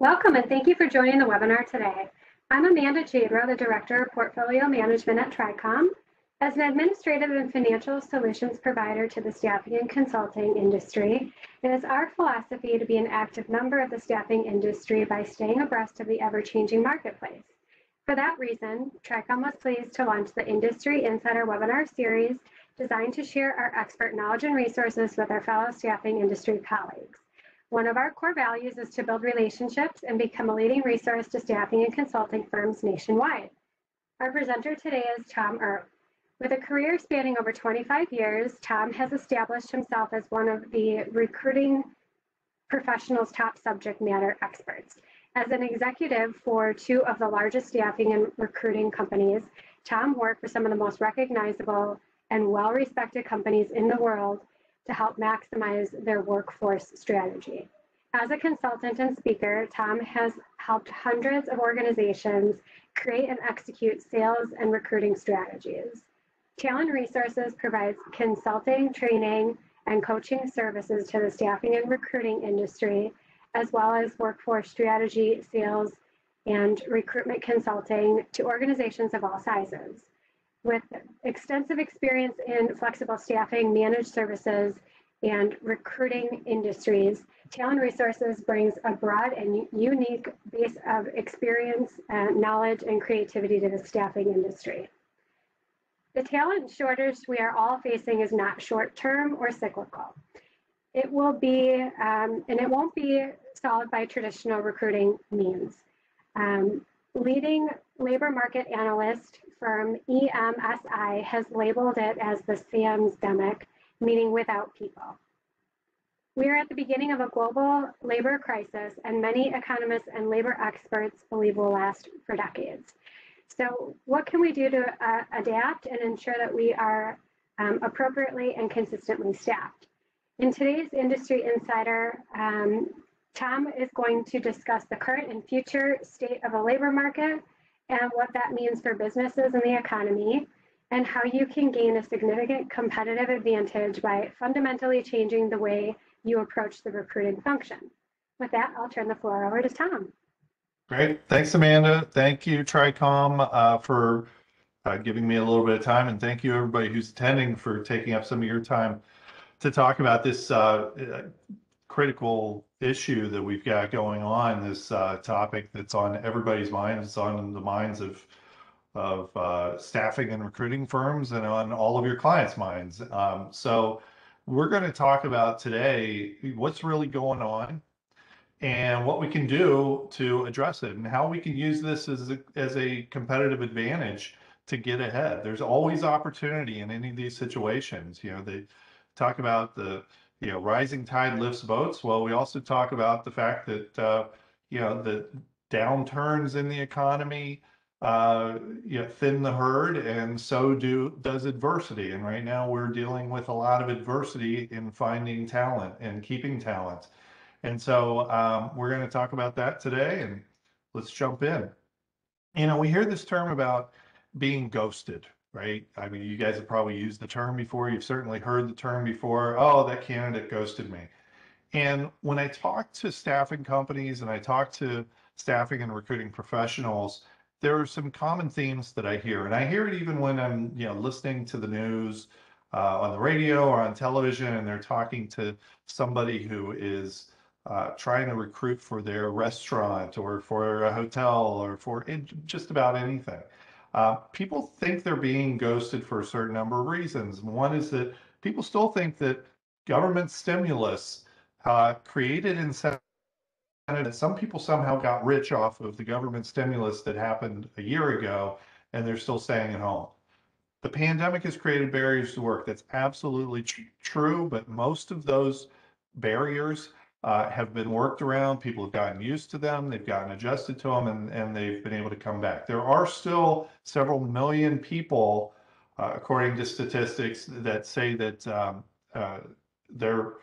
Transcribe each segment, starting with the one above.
Welcome and thank you for joining the webinar today. I'm Amanda Jadro, the Director of Portfolio Management at TRICOM. As an administrative and financial solutions provider to the staffing and consulting industry, it is our philosophy to be an active member of the staffing industry by staying abreast of the ever-changing marketplace. For that reason, TRICOM was pleased to launch the Industry Insider webinar series designed to share our expert knowledge and resources with our fellow staffing industry colleagues. One of our core values is to build relationships and become a leading resource to staffing and consulting firms nationwide. Our presenter today is Tom Earp. With a career spanning over 25 years, Tom has established himself as one of the recruiting professionals' top subject matter experts. As an executive for two of the largest staffing and recruiting companies, Tom worked for some of the most recognizable and well-respected companies in the world to help maximize their workforce strategy. As a consultant and speaker, Tom has helped hundreds of organizations create and execute sales and recruiting strategies. Talent Resources provides consulting, training, and coaching services to the staffing and recruiting industry, as well as workforce strategy, sales, and recruitment consulting to organizations of all sizes. With extensive experience in flexible staffing, managed services, and recruiting industries, Talent Resources brings a broad and unique base of experience, and knowledge, and creativity to the staffing industry. The talent shortage we are all facing is not short-term or cyclical. It will be, um, and it won't be solved by traditional recruiting means. Um, leading labor market analyst firm EMSI has labeled it as the SAMSdemic, meaning without people. We are at the beginning of a global labor crisis, and many economists and labor experts believe will last for decades. So, what can we do to uh, adapt and ensure that we are um, appropriately and consistently staffed? In today's Industry Insider, um, Tom is going to discuss the current and future state of the labor market, and what that means for businesses and the economy, and how you can gain a significant competitive advantage by fundamentally changing the way you approach the recruiting function. With that, I'll turn the floor over to Tom. Great. Thanks, Amanda. Thank you, TRICOM, uh, for uh, giving me a little bit of time. And thank you, everybody who's attending, for taking up some of your time to talk about this uh, critical issue that we've got going on, this uh, topic that's on everybody's mind. It's on the minds of of uh, staffing and recruiting firms and on all of your clients' minds. Um, so we're going to talk about today what's really going on and what we can do to address it and how we can use this as a, as a competitive advantage to get ahead. There's always opportunity in any of these situations. You know, they talk about the you know, rising tide lifts boats. Well, we also talk about the fact that, uh, you know, the downturns in the economy, uh, you know, thin the herd, and so do does adversity. And right now, we're dealing with a lot of adversity in finding talent and keeping talent. And so um, we're going to talk about that today. And let's jump in. You know, we hear this term about being ghosted, right? I mean, you guys have probably used the term before. You've certainly heard the term before. Oh, that candidate ghosted me. And when I talk to staffing companies and I talk to staffing and recruiting professionals, there are some common themes that I hear, and I hear it even when I'm, you know, listening to the news uh, on the radio or on television, and they're talking to somebody who is uh, trying to recruit for their restaurant or for a hotel or for just about anything. Uh, people think they're being ghosted for a certain number of reasons. One is that people still think that government stimulus uh, created incentives. Some people somehow got rich off of the government stimulus that happened a year ago, and they're still staying at home. The pandemic has created barriers to work. That's absolutely tr- true, but most of those barriers uh, have been worked around. People have gotten used to them. They've gotten adjusted to them, and, and they've been able to come back. There are still several million people, uh, according to statistics, that say that um, uh, they're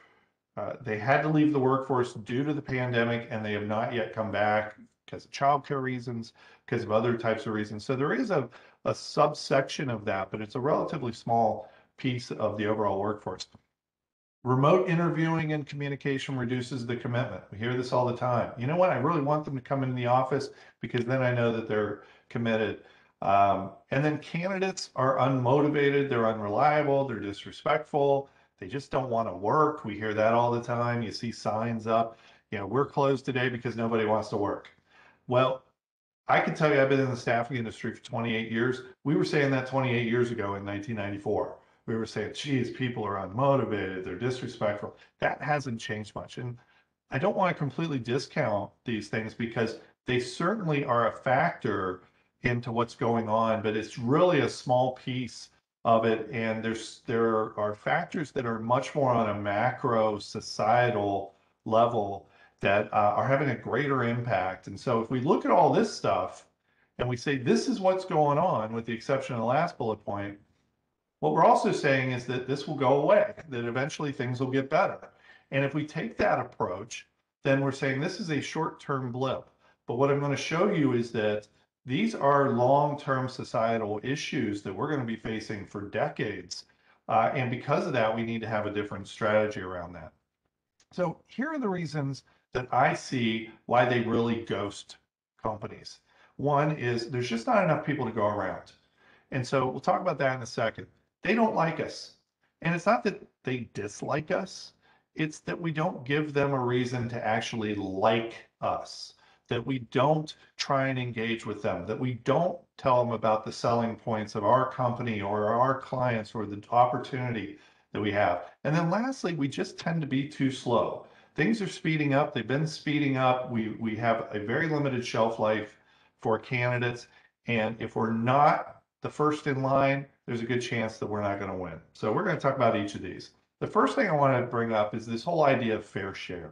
uh, they had to leave the workforce due to the pandemic, and they have not yet come back because of childcare reasons, because of other types of reasons. So there is a, a subsection of that, but it's a relatively small piece of the overall workforce. Remote interviewing and communication reduces the commitment. We hear this all the time. You know what? I really want them to come into the office because then I know that they're committed. Um, and then candidates are unmotivated, they're unreliable, they're disrespectful, they just don't want to work. We hear that all the time. You see signs up, you know, we're closed today because nobody wants to work. Well, I can tell you, I've been in the staffing industry for 28 years. We were saying that 28 years ago in 1994 we were saying, geez, people are unmotivated, they're disrespectful. That hasn't changed much. And I don't want to completely discount these things because they certainly are a factor into what's going on, but it's really a small piece of it. And there's there are factors that are much more on a macro societal level that uh, are having a greater impact. And so if we look at all this stuff and we say this is what's going on, with the exception of the last bullet point, what we're also saying is that this will go away, that eventually things will get better. And if we take that approach, then we're saying this is a short-term blip. But what I'm going to show you is that these are long-term societal issues that we're going to be facing for decades. Uh, and because of that, we need to have a different strategy around that. So here are the reasons that I see why they really ghost companies. One is there's just not enough people to go around. And so we'll talk about that in a second they don't like us. And it's not that they dislike us, it's that we don't give them a reason to actually like us, that we don't try and engage with them, that we don't tell them about the selling points of our company or our clients or the opportunity that we have. And then lastly, we just tend to be too slow. Things are speeding up. They've been speeding up. We, we have a very limited shelf life for candidates. And if we're not the first in line, there's a good chance that we're not going to win. So we're going to talk about each of these. The first thing I want to bring up is this whole idea of fair share.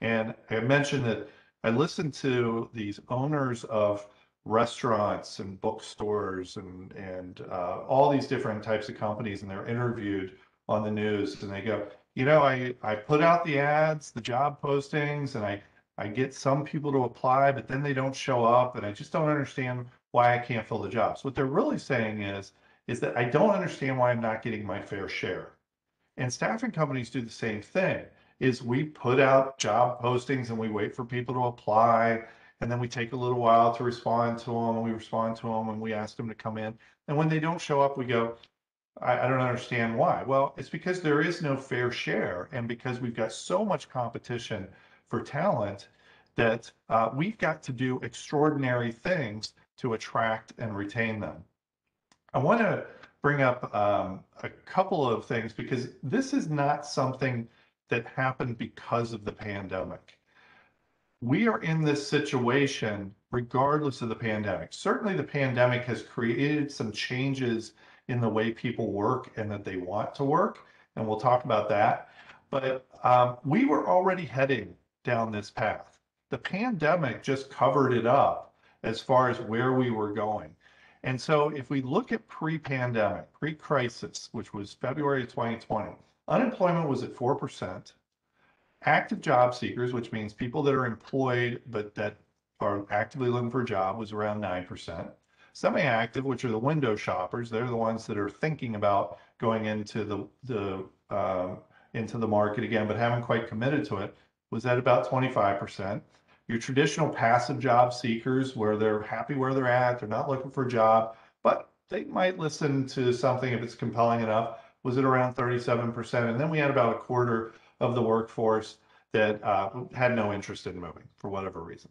And I mentioned that I listened to these owners of restaurants and bookstores and and uh, all these different types of companies, and they're interviewed on the news, and they go, you know, I I put out the ads, the job postings, and I I get some people to apply, but then they don't show up, and I just don't understand why I can't fill the jobs. What they're really saying is is that I don't understand why I'm not getting my fair share. And staffing companies do the same thing is we put out job postings and we wait for people to apply and then we take a little while to respond to them and we respond to them and we ask them to come in and when they don't show up we go I, I don't understand why well it's because there is no fair share and because we've got so much competition for talent that uh, we've got to do extraordinary things to attract and retain them I want to bring up um, a couple of things because this is not something that happened because of the pandemic. We are in this situation regardless of the pandemic. Certainly, the pandemic has created some changes in the way people work and that they want to work, and we'll talk about that. But um, we were already heading down this path. The pandemic just covered it up as far as where we were going. And so if we look at pre-pandemic, pre-crisis, which was February of 2020, unemployment was at 4%. Active job seekers, which means people that are employed but that are actively looking for a job, was around 9%. Semi-active, which are the window shoppers, they're the ones that are thinking about going into the the uh, into the market again, but haven't quite committed to it, was at about 25%. Your traditional passive job seekers, where they're happy where they're at, they're not looking for a job, but they might listen to something if it's compelling enough, was at around 37%. And then we had about a quarter of the workforce that uh, had no interest in moving for whatever reason.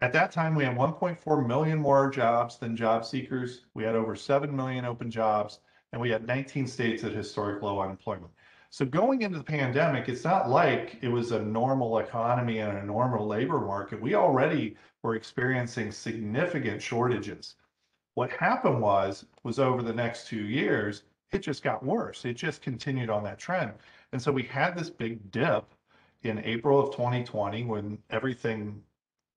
At that time, we had 1.4 million more jobs than job seekers. We had over 7 million open jobs, and we had 19 states at historic low unemployment. So going into the pandemic, it's not like it was a normal economy and a normal labor market. We already were experiencing significant shortages. What happened was, was over the next two years, it just got worse. It just continued on that trend. And so we had this big dip in April of 2020 when everything,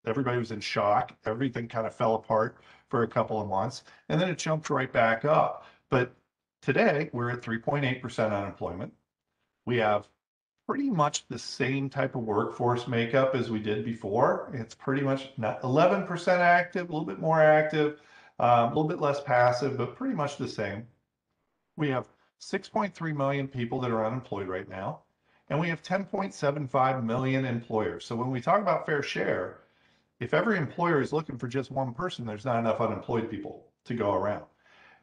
everybody was in shock. Everything kind of fell apart for a couple of months and then it jumped right back up. But today we're at 3.8% unemployment we have pretty much the same type of workforce makeup as we did before. It's pretty much not 11% active, a little bit more active, um, a little bit less passive, but pretty much the same. We have 6.3 million people that are unemployed right now, and we have 10.75 million employers. So when we talk about fair share, if every employer is looking for just one person, there's not enough unemployed people to go around.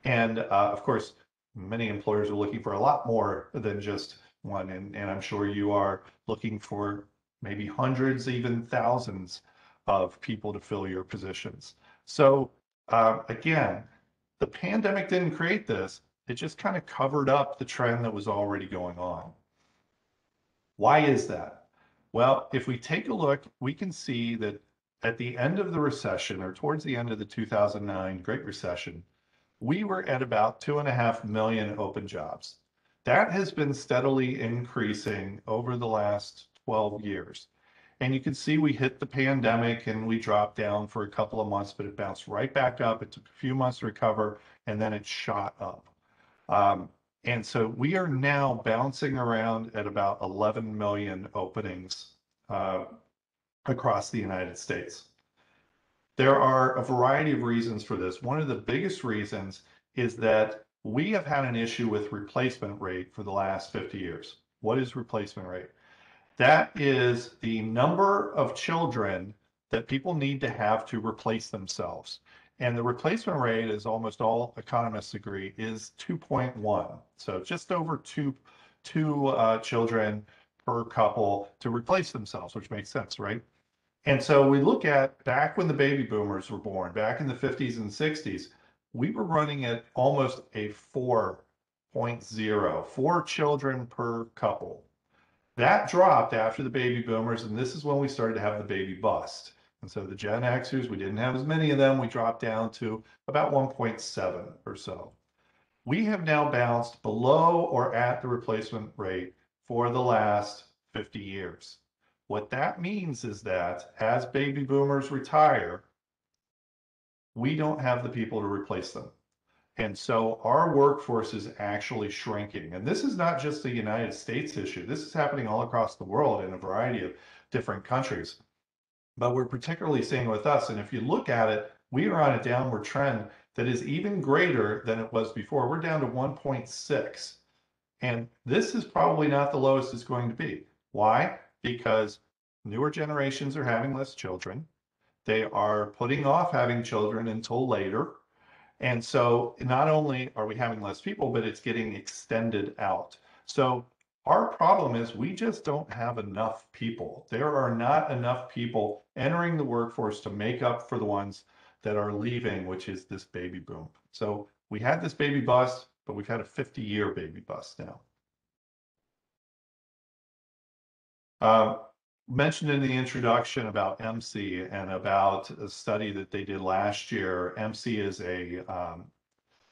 And uh, of course, many employers are looking for a lot more than just one. And, and I'm sure you are looking for maybe hundreds, even thousands of people to fill your positions. So um, again, the pandemic didn't create this. It just kind of covered up the trend that was already going on. Why is that? Well, if we take a look, we can see that at the end of the recession or towards the end of the 2009 Great Recession, we were at about two and a half million open jobs. That has been steadily increasing over the last 12 years. And you can see we hit the pandemic and we dropped down for a couple of months, but it bounced right back up. It took a few months to recover and then it shot up. Um, and so we are now bouncing around at about 11 million openings uh, across the United States. There are a variety of reasons for this. One of the biggest reasons is that we have had an issue with replacement rate for the last 50 years. What is replacement rate? That is the number of children that people need to have to replace themselves. And the replacement rate, as almost all economists agree, is 2.1. So just over two, two uh, children per couple to replace themselves, which makes sense, right? And so we look at back when the baby boomers were born, back in the 50s and 60s, we were running at almost a 4.0, four children per couple. That dropped after the baby boomers, and this is when we started to have the baby bust. And so the Gen Xers, we didn't have as many of them. We dropped down to about 1.7 or so. We have now bounced below or at the replacement rate for the last 50 years. What that means is that as baby boomers retire, we don't have the people to replace them. And so our workforce is actually shrinking. And this is not just a United States issue. This is happening all across the world in a variety of different countries. But we're particularly seeing with us. And if you look at it, we are on a downward trend that is even greater than it was before. We're down to 1.6. And this is probably not the lowest it's going to be. Why? Because newer generations are having less children. They are putting off having children until later. And so not only are we having less people, but it's getting extended out. So our problem is we just don't have enough people. There are not enough people entering the workforce to make up for the ones that are leaving, which is this baby boom. So we had this baby bust, but we've had a 50 year baby bust now. Uh, mentioned in the introduction about EMSI and about a study that they did last year. EMSI is a, um,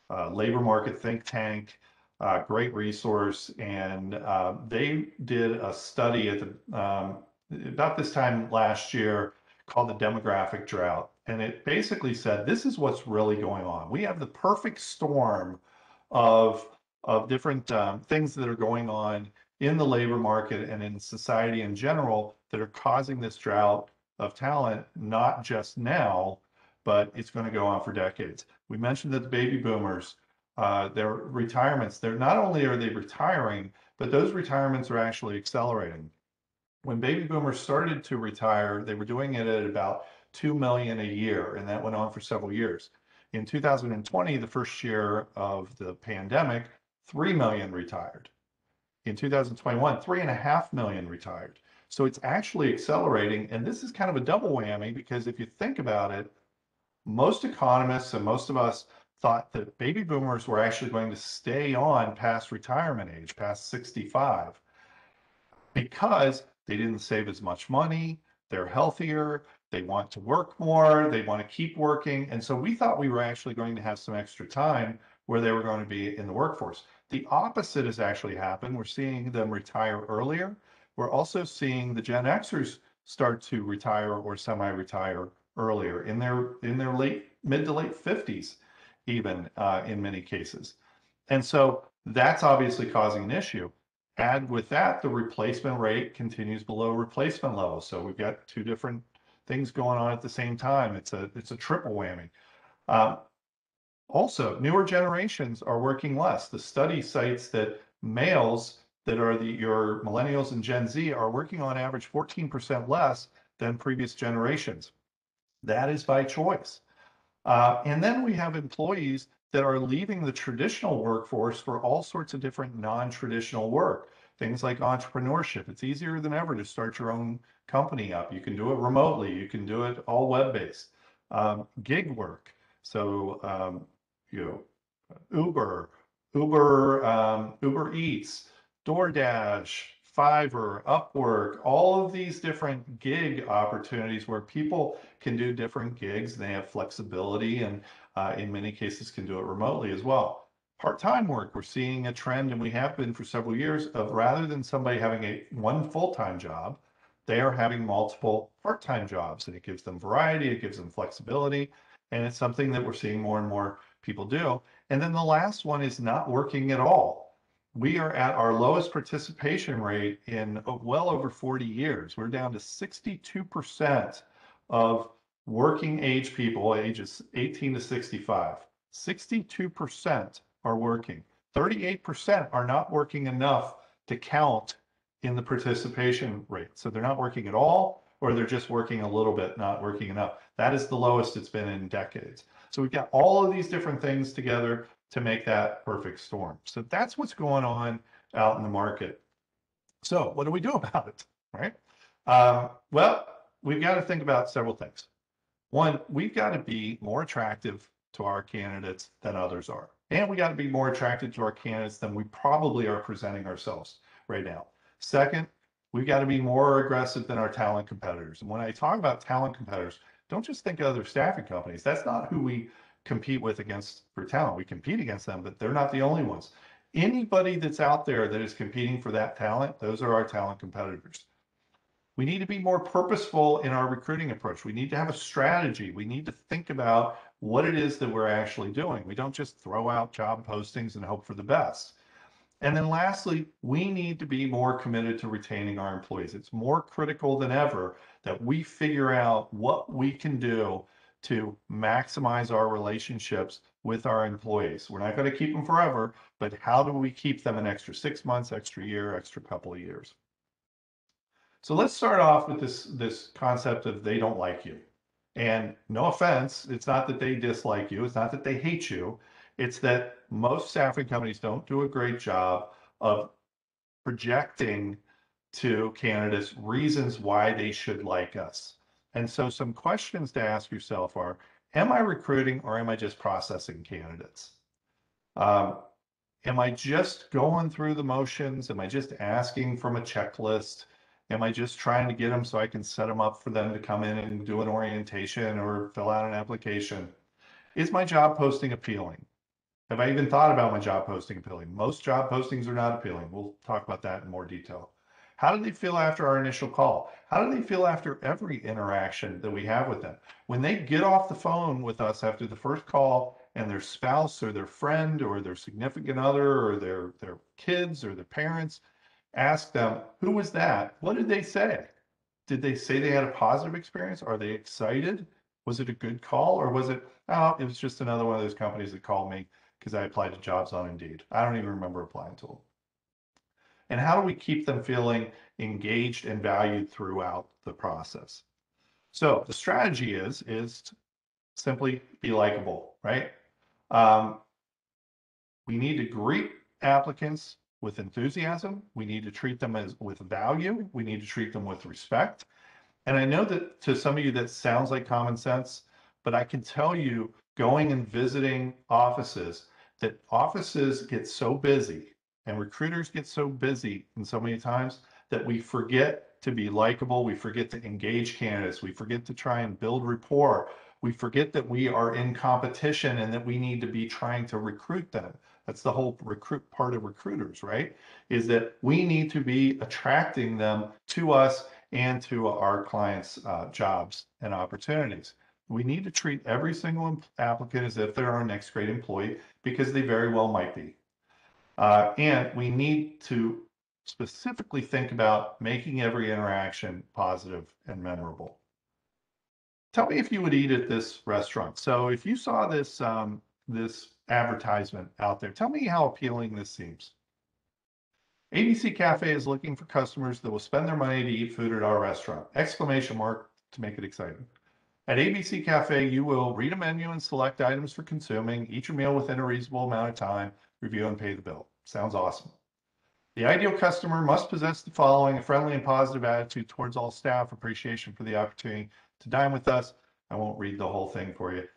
a labor market think tank, uh, great resource, and uh, they did a study at the um, about this time last year called the demographic drought, and it basically said this is what's really going on. We have the perfect storm of of different um, things that are going on in the labor market and in society in general that are causing this drought of talent, not just now, but it's going to go on for decades. We mentioned that the baby boomers, uh, their retirements, they're not only are they retiring, but those retirements are actually accelerating. When baby boomers started to retire, they were doing it at about 2 million a year, and that went on for several years. In 2020, the first year of the pandemic, 3 million retired. In 2021, 3.5 million retired. So it's actually accelerating. And this is kind of a double whammy because if you think about it, most economists and most of us thought that baby boomers were actually going to stay on past retirement age, past 65, because they didn't save as much money, they're healthier, they want to work more, they want to keep working. And so we thought we were actually going to have some extra time where they were going to be in the workforce. The opposite has actually happened. We're seeing them retire earlier we're also seeing the Gen Xers start to retire or semi-retire earlier in their in their late mid to late 50s, even uh, in many cases. And so that's obviously causing an issue. And with that, the replacement rate continues below replacement levels. So we've got two different things going on at the same time. It's a it's a triple whammy. Um, Also, newer generations are working less. The study cites that males that are the your millennials and Gen Z are working on average 14% less than previous generations. That is by choice. Uh, and then we have employees that are leaving the traditional workforce for all sorts of different non-traditional work. Things like entrepreneurship. It's easier than ever to start your own company up. You can do it remotely. You can do it all web-based. Um, gig work. So, um, you know, Uber, Uber, um, Uber Eats, DoorDash, Fiverr, Upwork, all of these different gig opportunities where people can do different gigs. They have flexibility and uh, in many cases can do it remotely as well. Part-time work, we're seeing a trend and we have been for several years of rather than somebody having a one full-time job, they are having multiple part-time jobs and it gives them variety, it gives them flexibility, and it's something that we're seeing more and more people do. And then the last one is not working at all. We are at our lowest participation rate in uh, well over 40 years. We're down to 62% of working age people, ages 18 to 65, 62% are working. 38% are not working enough to count in the participation rate. So they're not working at all, or they're just working a little bit, not working enough. That is the lowest it's been in decades. So we've got all of these different things together to make that perfect storm. So that's what's going on out in the market. So what do we do about it, right? Um, well, we've got to think about several things. One, we've got to be more attractive to our candidates than others are. And we got to be more attractive to our candidates than we probably are presenting ourselves right now. Second, we've got to be more aggressive than our talent competitors. And when I talk about talent competitors, don't just think of other staffing companies. That's not who we compete with against for talent. We compete against them, but they're not the only ones. Anybody that's out there that is competing for that talent, those are our talent competitors. We need to be more purposeful in our recruiting approach. We need to have a strategy. We need to think about what it is that we're actually doing. We don't just throw out job postings and hope for the best. And then lastly, we need to be more committed to retaining our employees. It's more critical than ever that we figure out what we can do to maximize our relationships with our employees. We're not going to keep them forever, but how do we keep them an extra six months, extra year, extra couple of years? So let's start off with this, this concept of they don't like you. And no offense, it's not that they dislike you. It's not that they hate you. It's that most staffing companies don't do a great job of projecting to candidates reasons why they should like us. And so some questions to ask yourself are, am I recruiting or am I just processing candidates? Um, am I just going through the motions? Am I just asking from a checklist? Am I just trying to get them so I can set them up for them to come in and do an orientation or fill out an application? Is my job posting appealing? Have I even thought about my job posting appealing? Most job postings are not appealing. We'll talk about that in more detail. How do they feel after our initial call? How do they feel after every interaction that we have with them? When they get off the phone with us after the first call and their spouse or their friend or their significant other or their, their kids or their parents ask them, who was that? What did they say? Did they say they had a positive experience? Are they excited? Was it a good call or was it, oh, it was just another one of those companies that called me because I applied to jobs on Indeed. I don't even remember applying to them. And how do we keep them feeling engaged and valued throughout the process? So the strategy is, is simply be likable, right? Um, we need to greet applicants with enthusiasm. We need to treat them as with value. We need to treat them with respect. And I know that to some of you that sounds like common sense, but I can tell you going and visiting offices that offices get so busy and recruiters get so busy and so many times that we forget to be likable. We forget to engage candidates. We forget to try and build rapport. We forget that we are in competition and that we need to be trying to recruit them. That's the whole recruit part of recruiters, right? Is that we need to be attracting them to us and to our clients' uh, jobs and opportunities. We need to treat every single applicant as if they're our next great employee because they very well might be. Uh, and we need to specifically think about making every interaction positive and memorable. Tell me if you would eat at this restaurant. So if you saw this um, this advertisement out there. Tell me how appealing this seems. ABC Cafe is looking for customers that will spend their money to eat food at our restaurant. Exclamation mark to make it exciting. At ABC Cafe, you will read a menu and select items for consuming, eat your meal within a reasonable amount of time, review and pay the bill. Sounds awesome. The ideal customer must possess the following a friendly and positive attitude towards all staff, appreciation for the opportunity to dine with us. I won't read the whole thing for you.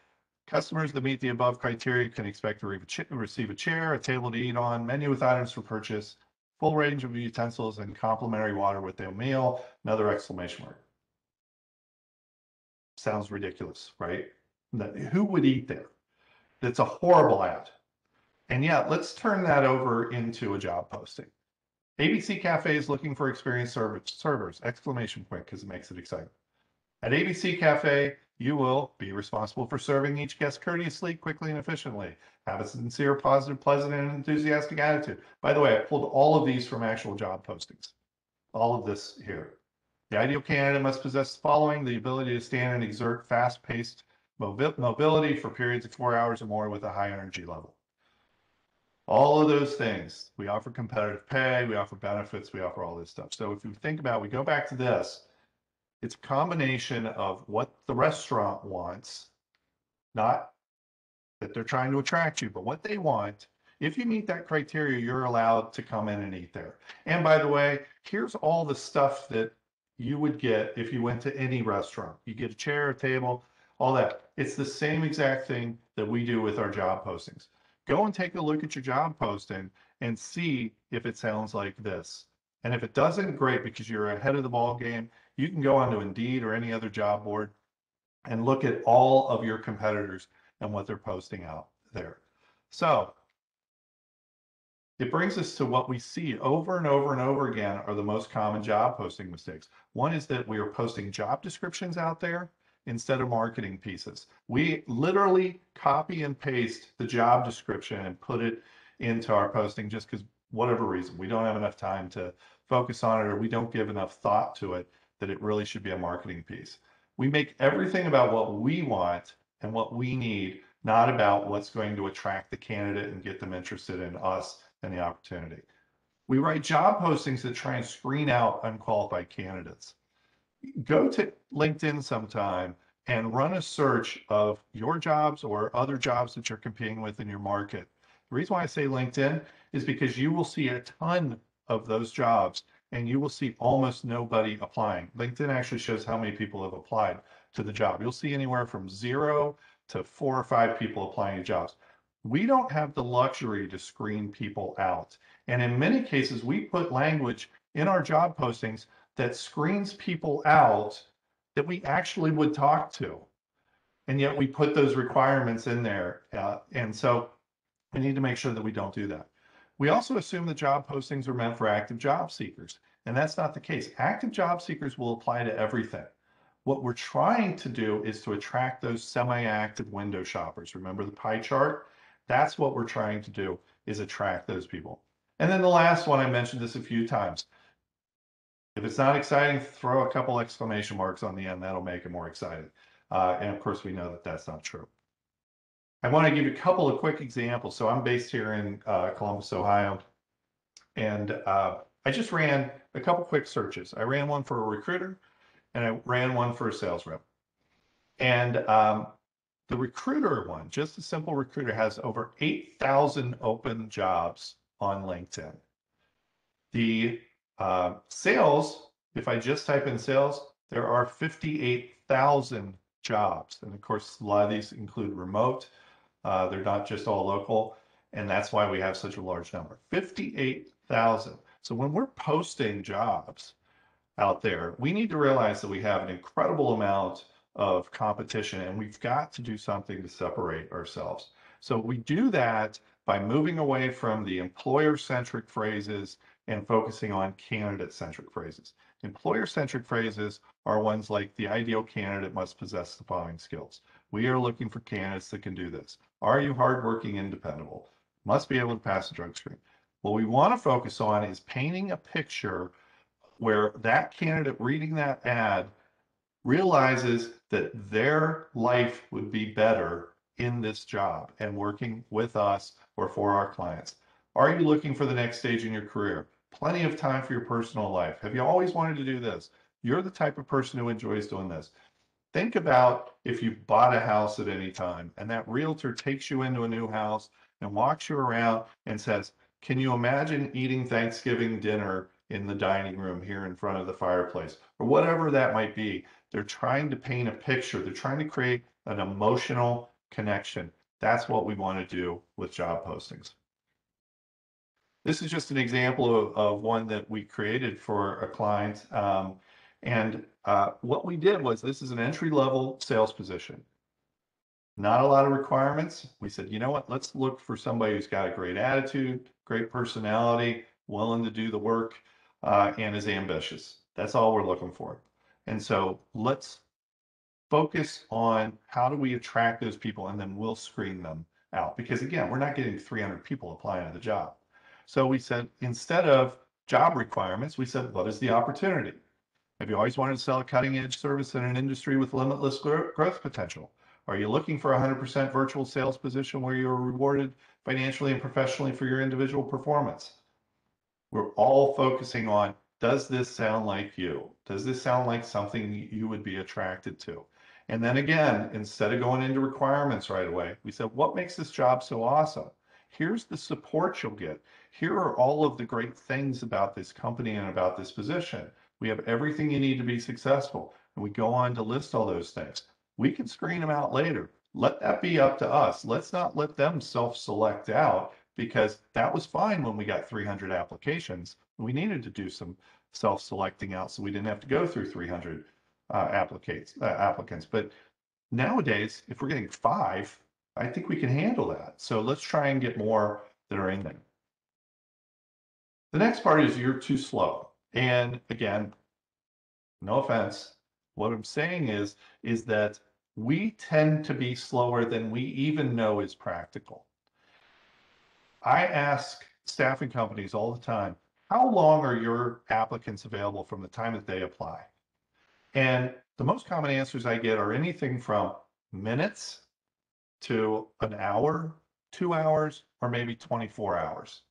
Customers that meet the above criteria can expect to receive a chair, a table to eat on, menu with items for purchase, full range of utensils, and complimentary water with their meal. Another exclamation mark. Sounds ridiculous, right? That- Who would eat there? That's a horrible ad. And yet, let's turn that over into a job posting. ABC Cafe is looking for experienced serv- servers! Exclamation point because it makes it exciting. At ABC Cafe, you will be responsible for serving each guest courteously, quickly, and efficiently. Have a sincere, positive, pleasant, and enthusiastic attitude. By the way, I pulled all of these from actual job postings. All of this here. The ideal candidate must possess the following the ability to stand and exert fast paced mobility for periods of four hours or more with a high energy level. All of those things. We offer competitive pay, we offer benefits, we offer all this stuff. So if you think about, it, we go back to this, it's a combination of what the restaurant wants, not that they're trying to attract you, but what they want. If you meet that criteria, you're allowed to come in and eat there. And by the way, here's all the stuff that you would get if you went to any restaurant. You get a chair, a table, all that. It's the same exact thing that we do with our job postings. Go and take a look at your job posting and see if it sounds like this. And if it doesn't, great, because you're ahead of the ball game. You can go onto Indeed or any other job board and look at all of your competitors and what they're posting out there. So it brings us to what we see over and over and over again are the most common job posting mistakes. One is that we are posting job descriptions out there instead of marketing pieces. We literally copy and paste the job description and put it into our posting just because whatever reason we don't have enough time to focus on it or we don't give enough thought to it that it really should be a marketing piece. We make everything about what we want and what we need, not about what's going to attract the candidate and get them interested in us the opportunity. We write job postings that try and screen out unqualified candidates. Go to LinkedIn sometime and run a search of your jobs or other jobs that you're competing with in your market. The reason why I say LinkedIn is because you will see a ton of those jobs and you will see almost nobody applying. LinkedIn actually shows how many people have applied to the job. You'll see anywhere from zero to four or five people applying to jobs. We don't have the luxury to screen people out. And in many cases, we put language in our job postings that screens people out that we actually would talk to. And yet we put those requirements in there. Uh, and so we need to make sure that we don't do that. We also assume that job postings are meant for active job seekers, and that's not the case. Active job seekers will apply to everything. What we're trying to do is to attract those semi-active window shoppers. Remember the pie chart? That's what we're trying to do is attract those people. And then the last one, I mentioned this a few times. If it's not exciting, throw a couple exclamation marks on the end. That'll make it more exciting. Uh, and of course, we know that that's not true. I want to give you a couple of quick examples. So I'm based here in uh, Columbus, Ohio, and uh, I just ran a couple quick searches. I ran one for a recruiter, and I ran one for a sales rep. And um, the recruiter one, just a simple recruiter, has over 8,000 open jobs on LinkedIn. The uh, sales, if I just type in sales, there are 58,000 jobs. And of course, a lot of these include remote. Uh, they're not just all local. And that's why we have such a large number 58,000. So when we're posting jobs out there, we need to realize that we have an incredible amount of competition and we've got to do something to separate ourselves. So we do that by moving away from the employer centric phrases and focusing on candidate centric phrases. Employer centric phrases are ones like the ideal candidate must possess the following skills. We are looking for candidates that can do this. Are you hardworking and dependable? Must be able to pass a drug screen. What we want to focus on is painting a picture where that candidate reading that ad realizes that their life would be better in this job and working with us or for our clients? Are you looking for the next stage in your career? Plenty of time for your personal life. Have you always wanted to do this? You're the type of person who enjoys doing this. Think about if you bought a house at any time and that realtor takes you into a new house and walks you around and says, Can you imagine eating Thanksgiving dinner in the dining room here in front of the fireplace? Or whatever that might be. They're trying to paint a picture, they're trying to create an emotional connection. That's what we want to do with job postings. This is just an example of, of one that we created for a client. Um, and uh, what we did was this is an entry level sales position. Not a lot of requirements. We said, you know what? Let's look for somebody who's got a great attitude, great personality, willing to do the work, uh, and is ambitious. That's all we're looking for. And so let's focus on how do we attract those people and then we'll screen them out. Because again, we're not getting 300 people applying to the job. So we said, instead of job requirements, we said, what is the opportunity? Have you always wanted to sell a cutting edge service in an industry with limitless growth potential? Are you looking for a 100% virtual sales position where you're rewarded financially and professionally for your individual performance? We're all focusing on does this sound like you? Does this sound like something you would be attracted to? And then again, instead of going into requirements right away, we said, what makes this job so awesome? Here's the support you'll get. Here are all of the great things about this company and about this position. We have everything you need to be successful. And we go on to list all those things. We can screen them out later. Let that be up to us. Let's not let them self select out because that was fine when we got 300 applications. We needed to do some self selecting out so we didn't have to go through 300 uh, applicants, uh, applicants. But nowadays, if we're getting five, I think we can handle that. So let's try and get more that are in there. The next part is you're too slow. And again, no offense, what I'm saying is, is that we tend to be slower than we even know is practical. I ask staffing companies all the time, how long are your applicants available from the time that they apply? And the most common answers I get are anything from minutes to an hour, two hours, or maybe 24 hours.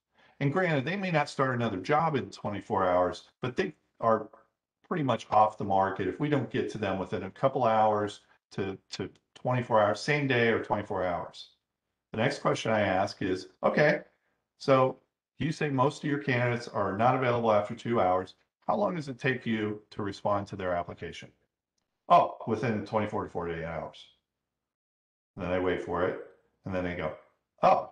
And granted, they may not start another job in 24 hours, but they are pretty much off the market if we don't get to them within a couple hours to, to 24 hours, same day or 24 hours. The next question I ask is, okay, so you say most of your candidates are not available after two hours. How long does it take you to respond to their application? Oh, within 24 to 48 hours. And then they wait for it, and then they go, oh,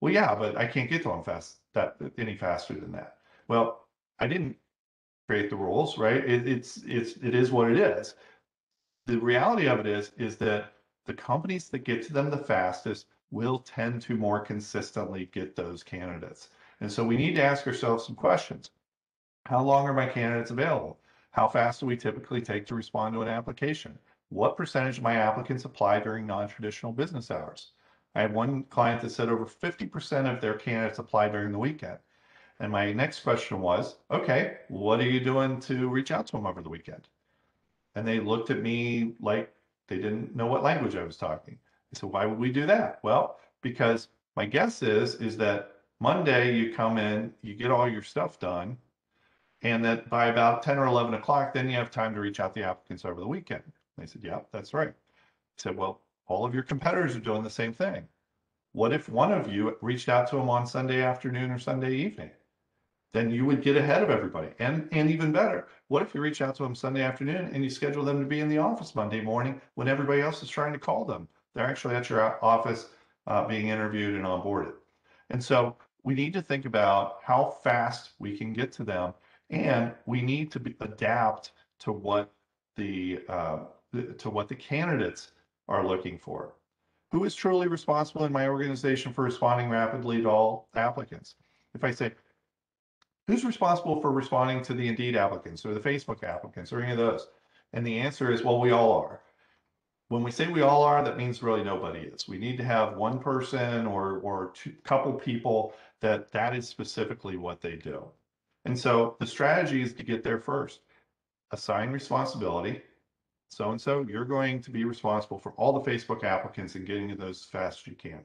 well, yeah, but I can't get to them fast that any faster than that. Well, I didn't create the rules, right? It, it's it's it is what it is. The reality of it is is that the companies that get to them the fastest will tend to more consistently get those candidates. And so we need to ask ourselves some questions. How long are my candidates available? How fast do we typically take to respond to an application? What percentage of my applicants apply during non-traditional business hours? I had one client that said over 50% of their candidates apply during the weekend. And my next question was, okay, what are you doing to reach out to them over the weekend? And they looked at me like they didn't know what language I was talking. I said, why would we do that? Well, because my guess is, is that Monday you come in, you get all your stuff done, and that by about 10 or 11 o'clock, then you have time to reach out to the applicants over the weekend. They said, yeah, that's right. I said, well, all of your competitors are doing the same thing. What if one of you reached out to them on Sunday afternoon or Sunday evening? Then you would get ahead of everybody. And and even better, what if you reach out to them Sunday afternoon and you schedule them to be in the office Monday morning when everybody else is trying to call them? They're actually at your office uh, being interviewed and onboarded. And so we need to think about how fast we can get to them, and we need to be, adapt to what the uh, to what the candidates are looking for. Who is truly responsible in my organization for responding rapidly to all applicants? If I say, who's responsible for responding to the Indeed applicants or the Facebook applicants or any of those? And the answer is, well, we all are. When we say we all are, that means really nobody is. We need to have one person or or two couple people that that is specifically what they do. And so the strategy is to get there first. Assign responsibility, so and so, you're going to be responsible for all the Facebook applicants and getting to those as fast as you can.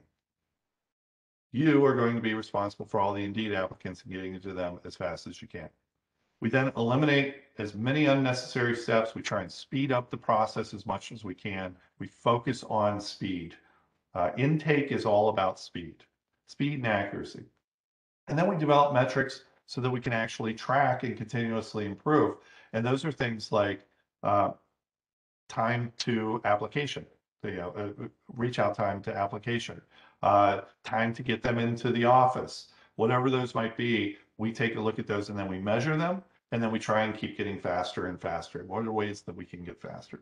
You are going to be responsible for all the Indeed applicants and getting to them as fast as you can. We then eliminate as many unnecessary steps. We try and speed up the process as much as we can. We focus on speed. Uh, intake is all about speed, speed and accuracy. And then we develop metrics so that we can actually track and continuously improve. And those are things like uh, time to application, you know, uh, reach out time to application, uh, time to get them into the office, whatever those might be. We take a look at those and then we measure them and then we try and keep getting faster and faster. What are ways that we can get faster?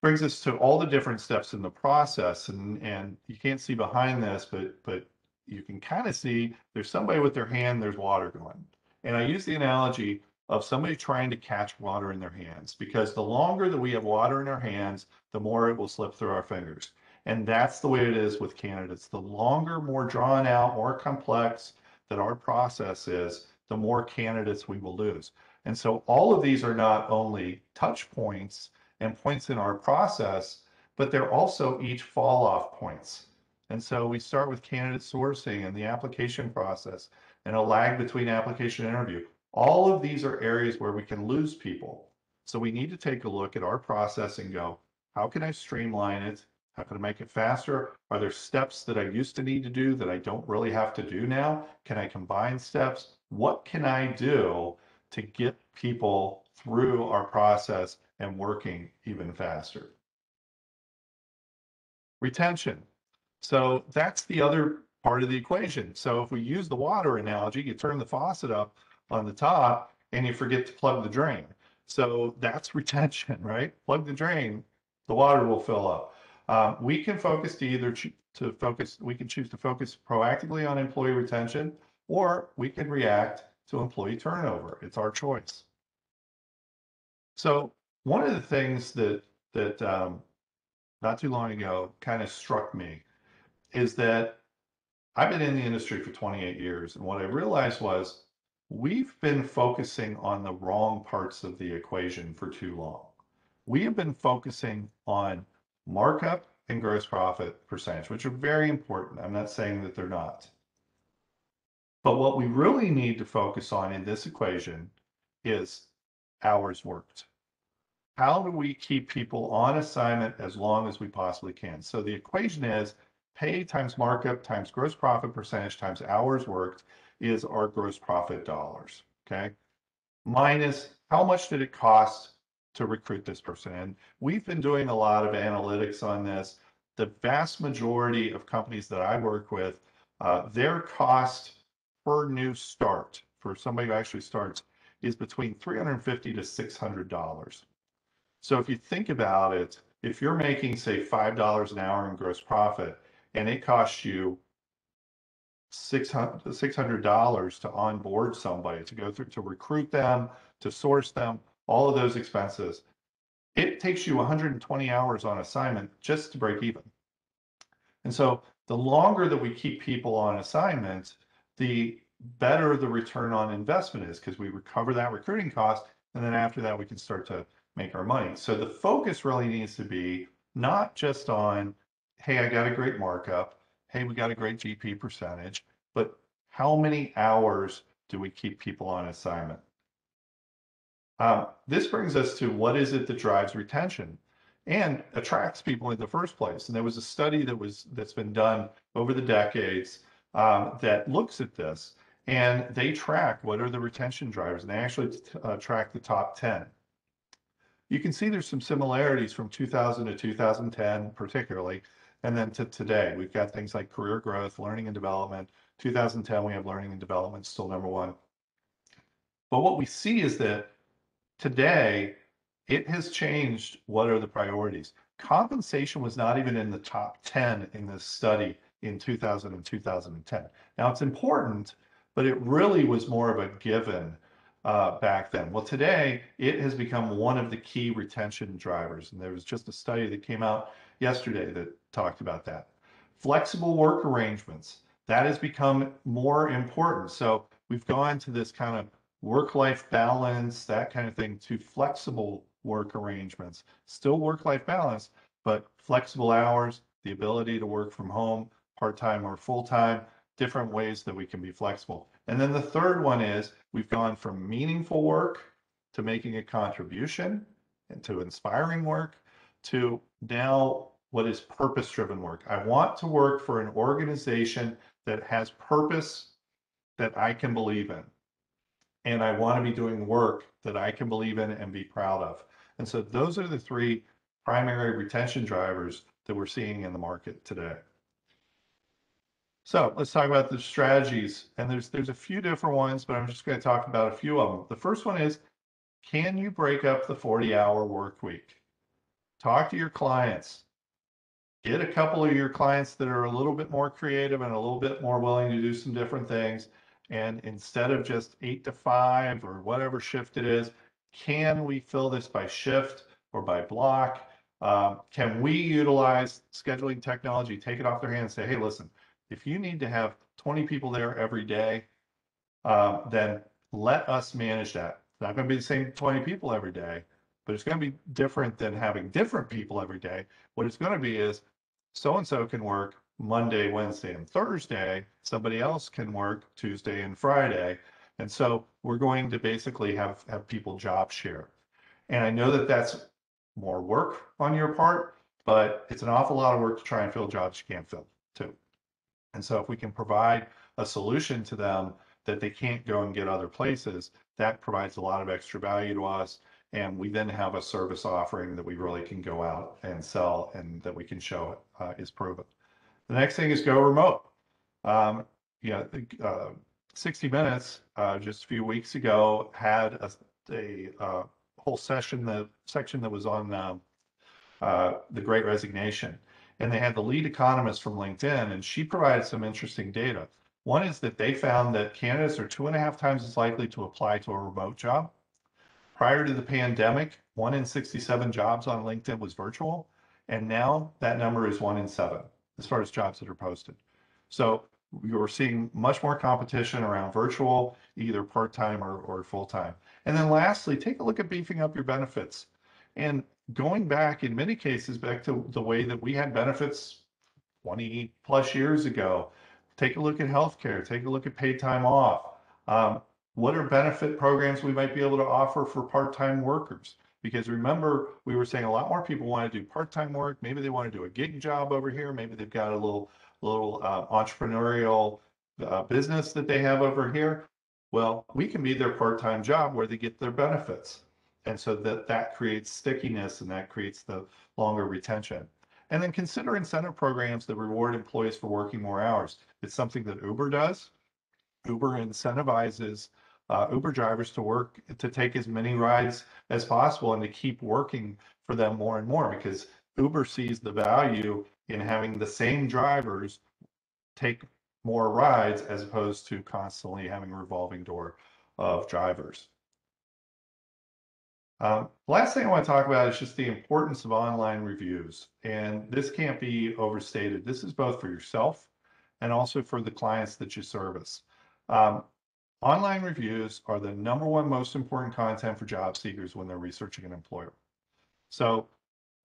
Brings us to all the different steps in the process and, and you can't see behind this, but, but you can kind of see there's somebody with their hand, there's water going. And I use the analogy of somebody trying to catch water in their hands because the longer that we have water in our hands, the more it will slip through our fingers. And that's the way it is with candidates. The longer, more drawn out, more complex that our process is, the more candidates we will lose. And so all of these are not only touch points and points in our process, but they're also each fall off points. And so we start with candidate sourcing and the application process and a lag between application and interview. All of these are areas where we can lose people. So we need to take a look at our process and go, how can I streamline it? How can I make it faster? Are there steps that I used to need to do that I don't really have to do now? Can I combine steps? What can I do to get people through our process and working even faster? Retention. So that's the other part of the equation. So if we use the water analogy, you turn the faucet up on the top and you forget to plug the drain. So that's retention, right? Plug the drain, the water will fill up. Um, we can focus to either to focus, we can choose to focus proactively on employee retention, or we can react to employee turnover. It's our choice. So one of the things that that um, not too long ago kind of struck me is that I've been in the industry for 28 years, and what I realized was we've been focusing on the wrong parts of the equation for too long. We have been focusing on markup and gross profit percentage, which are very important. I'm not saying that they're not. But what we really need to focus on in this equation is hours worked. How do we keep people on assignment as long as we possibly can? So the equation is pay times markup times gross profit percentage times hours worked is our gross profit dollars. Okay. Minus how much did it cost to recruit this person? And we've been doing a lot of analytics on this. The vast majority of companies that I work with, uh, their cost per new start for somebody who actually starts is between 350 to $600. So if you think about it, if you're making say $5 an hour in gross profit and it costs you $600 to onboard somebody, to go through, to recruit them, to source them, all of those expenses. It takes you 120 hours on assignment just to break even. And so the longer that we keep people on assignment, the better the return on investment is because we recover that recruiting cost. And then after that, we can start to make our money. So the focus really needs to be not just on, hey, I got a great markup hey, we got a great GP percentage, but how many hours do we keep people on assignment? Uh, this brings us to what is it that drives retention and attracts people in the first place. And there was a study that was that's been done over the decades um, that looks at this, and they track what are the retention drivers, and they actually uh, track the top 10. You can see there's some similarities from 2000 to 2010, particularly, and then to today, we've got things like career growth, learning and development. 2010, we have learning and development still number one. But what we see is that today, it has changed what are the priorities. Compensation was not even in the top 10 in this study in 2000 and 2010. Now it's important, but it really was more of a given uh, back then. Well, today it has become one of the key retention drivers. And there was just a study that came out yesterday that talked about that. Flexible work arrangements, that has become more important. So we've gone to this kind of work life balance, that kind of thing, to flexible work arrangements. Still work-life balance, but flexible hours, the ability to work from home, part-time or full-time, different ways that we can be flexible. And then the third one is we've gone from meaningful work to making a contribution and to inspiring work to now what is purpose driven work. I want to work for an organization that has purpose that I can believe in. And I want to be doing work that I can believe in and be proud of. And so those are the three primary retention drivers that we're seeing in the market today. So let's talk about the strategies. And there's there's a few different ones, but I'm just going to talk about a few of them. The first one is can you break up the 40 hour work week? Talk to your clients. Get a couple of your clients that are a little bit more creative and a little bit more willing to do some different things. And instead of just eight to five or whatever shift it is, can we fill this by shift or by block? Um, can we utilize scheduling technology, take it off their hands, say, hey, listen, if you need to have 20 people there every day, uh, then let us manage that. It's not going to be the same 20 people every day, but it's going to be different than having different people every day. What it's going to be is so and so can work Monday, Wednesday, and Thursday. Somebody else can work Tuesday and Friday. And so we're going to basically have, have people job share. And I know that that's more work on your part, but it's an awful lot of work to try and fill jobs you can't fill too. And so if we can provide a solution to them that they can't go and get other places, that provides a lot of extra value to us. And we then have a service offering that we really can go out and sell and that we can show uh, is proven. The next thing is go remote. Um, yeah, uh, 60 Minutes uh, just a few weeks ago had a, a uh, whole session, the section that was on um, uh, the Great Resignation, and they had the lead economist from LinkedIn, and she provided some interesting data. One is that they found that candidates are two and a half times as likely to apply to a remote job. Prior to the pandemic, one in 67 jobs on LinkedIn was virtual, and now that number is one in seven as far as jobs that are posted. So you're seeing much more competition around virtual, either part-time or, or full-time. And then lastly, take a look at beefing up your benefits. And going back in many cases back to the way that we had benefits 20 plus years ago, take a look at healthcare, take a look at paid time off. Um, what are benefit programs we might be able to offer for part-time workers? Because remember, we were saying a lot more people want to do part-time work. Maybe they want to do a gig job over here. Maybe they've got a little little uh, entrepreneurial uh, business that they have over here. Well, we can be their part-time job where they get their benefits. And so that that creates stickiness and that creates the longer retention. And then consider incentive programs that reward employees for working more hours. It's something that Uber does. Uber incentivizes uh, Uber drivers to work to take as many rides as possible and to keep working for them more and more because Uber sees the value in having the same drivers take more rides as opposed to constantly having a revolving door of drivers. Um, last thing I want to talk about is just the importance of online reviews. And this can't be overstated. This is both for yourself and also for the clients that you service. Um, Online reviews are the number one most important content for job seekers when they're researching an employer. So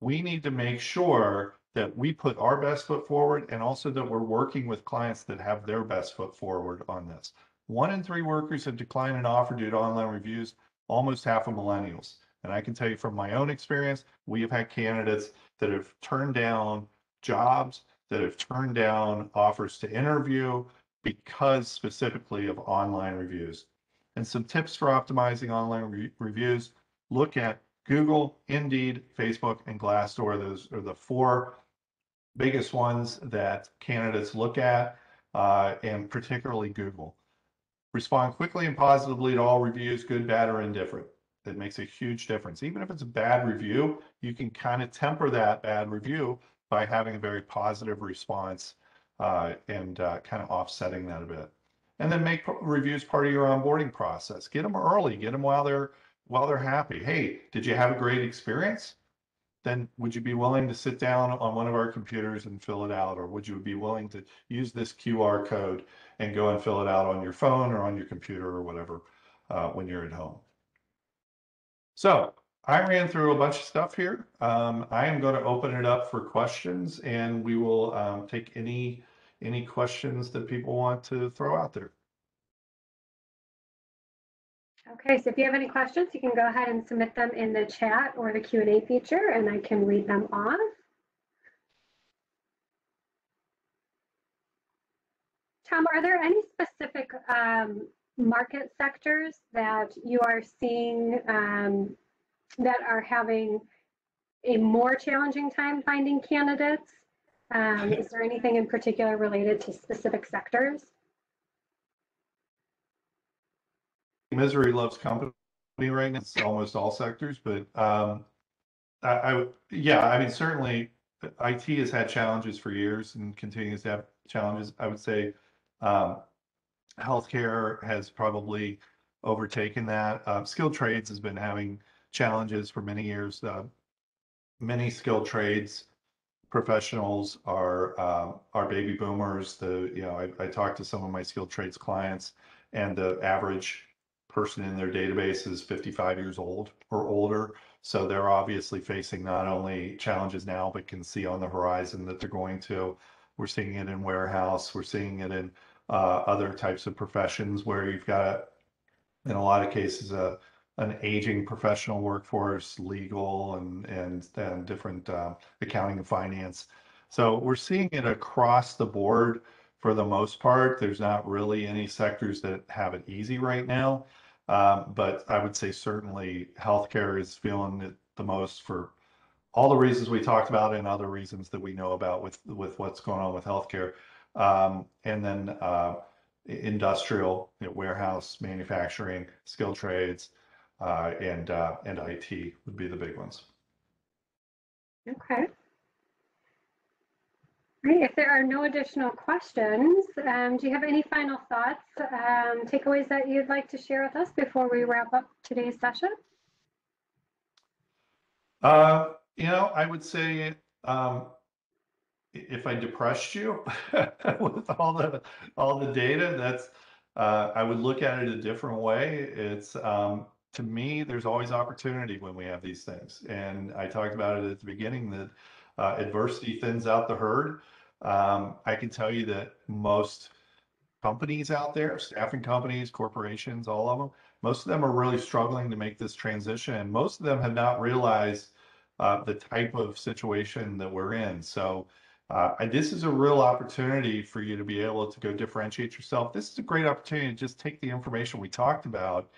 we need to make sure that we put our best foot forward and also that we're working with clients that have their best foot forward on this. One in three workers have declined an offer due to online reviews, almost half of millennials. And I can tell you from my own experience, we have had candidates that have turned down jobs, that have turned down offers to interview, because specifically of online reviews. And some tips for optimizing online re reviews, look at Google, Indeed, Facebook, and Glassdoor. Those are the four biggest ones that candidates look at, uh, and particularly Google. Respond quickly and positively to all reviews, good, bad, or indifferent. It makes a huge difference. Even if it's a bad review, you can kind of temper that bad review by having a very positive response uh, and uh, kind of offsetting that a bit. And then make reviews part of your onboarding process. Get them early. Get them while they're while they're happy. Hey, did you have a great experience? Then would you be willing to sit down on one of our computers and fill it out, or would you be willing to use this QR code and go and fill it out on your phone or on your computer or whatever uh, when you're at home? So I ran through a bunch of stuff here. Um, I am going to open it up for questions and we will um, take any any questions that people want to throw out there. Okay, so if you have any questions, you can go ahead and submit them in the chat or the Q&A feature and I can read them off. Tom, are there any specific um, market sectors that you are seeing um, that are having a more challenging time finding candidates? Um, is there anything in particular related to specific sectors? Misery loves company right now. It's almost all sectors, but um, I, I, yeah, I mean, certainly IT has had challenges for years and continues to have challenges. I would say um, healthcare has probably overtaken that. Uh, skilled trades has been having challenges for many years. Uh, many skilled trades professionals are um, are baby boomers. The you know I, I talked to some of my skilled trades clients, and the average person in their database is 55 years old or older. So they're obviously facing not only challenges now, but can see on the horizon that they're going to. We're seeing it in warehouse. We're seeing it in uh, other types of professions where you've got, in a lot of cases, a an aging professional workforce, legal and and and different uh, accounting and finance. So we're seeing it across the board for the most part. There's not really any sectors that have it easy right now. Um, but I would say certainly healthcare is feeling it the most for all the reasons we talked about and other reasons that we know about with with what's going on with healthcare. Um, and then uh, industrial, you know, warehouse, manufacturing, skilled trades, uh, and uh, and IT would be the big ones. Okay. Great. If there are no additional questions, um, do you have any final thoughts, um, takeaways that you'd like to share with us before we wrap up today's session? Uh, you know, I would say um, if I depressed you with all the all the data, that's uh, I would look at it a different way. It's um, to me, there's always opportunity when we have these things, and I talked about it at the beginning that uh, adversity thins out the herd. Um, I can tell you that most companies out there, staffing companies, corporations, all of them, most of them are really struggling to make this transition, and most of them have not realized uh, the type of situation that we're in. So uh, this is a real opportunity for you to be able to go differentiate yourself. This is a great opportunity to just take the information we talked about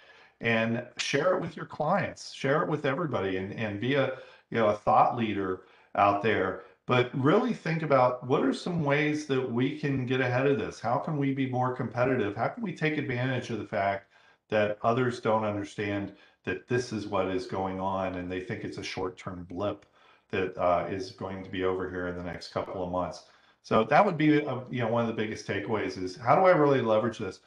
and share it with your clients, share it with everybody, and, and be a you know a thought leader out there. But really think about what are some ways that we can get ahead of this? How can we be more competitive? How can we take advantage of the fact that others don't understand that this is what is going on and they think it's a short-term blip that uh, is going to be over here in the next couple of months. So that would be, uh, you know, one of the biggest takeaways is how do I really leverage this?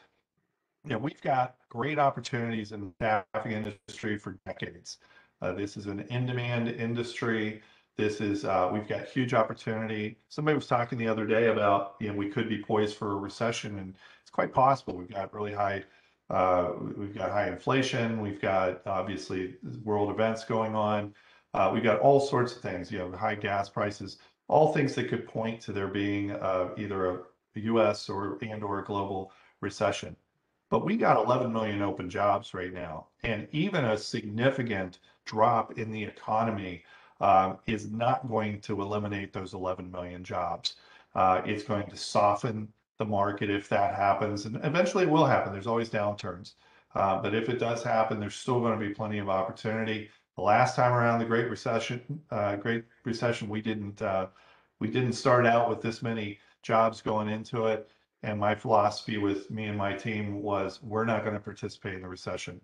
You know, we've got great opportunities in the staffing industry for decades. Uh, this is an in-demand industry. This is uh, we've got huge opportunity. Somebody was talking the other day about you know we could be poised for a recession, and it's quite possible. We've got really high uh, we've got high inflation. We've got obviously world events going on. Uh, we've got all sorts of things, you know, high gas prices, all things that could point to there being uh, either a, U.S. or and or a global recession. But we got 11 million open jobs right now, and even a significant drop in the economy um, is not going to eliminate those 11 million jobs. Uh, it's going to soften the market if that happens, and eventually it will happen. There's always downturns, uh, but if it does happen, there's still going to be plenty of opportunity. The last time around the Great Recession, uh, Great Recession, we didn't uh, we didn't start out with this many jobs going into it. And my philosophy with me and my team was we're not going to participate in the recession.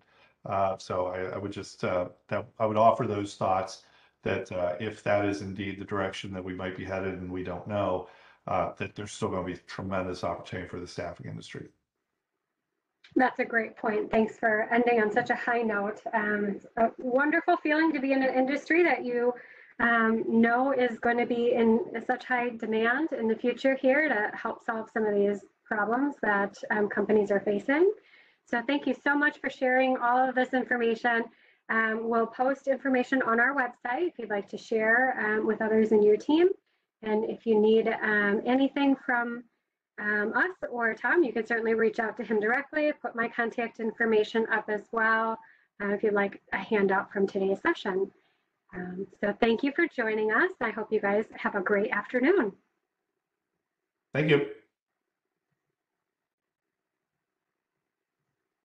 Uh, so I, I, would just uh, that I would offer those thoughts that uh, if that is indeed the direction that we might be headed, and we don't know, uh, that there's still going to be tremendous opportunity for the staffing industry. That's a great point. Thanks for ending on such a high note. Um, it's a wonderful feeling to be in an industry that you um, know is going to be in such high demand in the future here to help solve some of these problems that um, companies are facing. So thank you so much for sharing all of this information. Um, we'll post information on our website if you'd like to share um, with others in your team. And if you need um, anything from um, us or Tom, you can certainly reach out to him directly. Put my contact information up as well uh, if you'd like a handout from today's session. Um, so thank you for joining us. I hope you guys have a great afternoon. Thank you.